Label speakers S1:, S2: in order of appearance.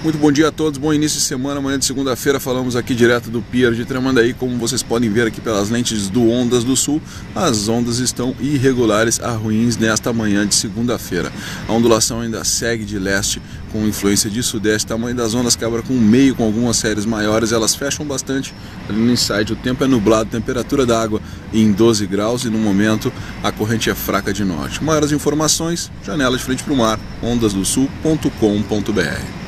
S1: Muito bom dia a todos, bom início de semana. Amanhã de segunda-feira falamos aqui direto do Pier de Tramandaí. Como vocês podem ver aqui pelas lentes do Ondas do Sul, as ondas estão irregulares a ruins nesta manhã de segunda-feira. A ondulação ainda segue de leste com influência de sudeste. O tamanho das ondas quebra com meio, com algumas séries maiores. Elas fecham bastante ali no inside. O tempo é nublado, temperatura da água em 12 graus e no momento a corrente é fraca de norte. Maiores informações, janela de frente para o mar, ondasdosul.com.br.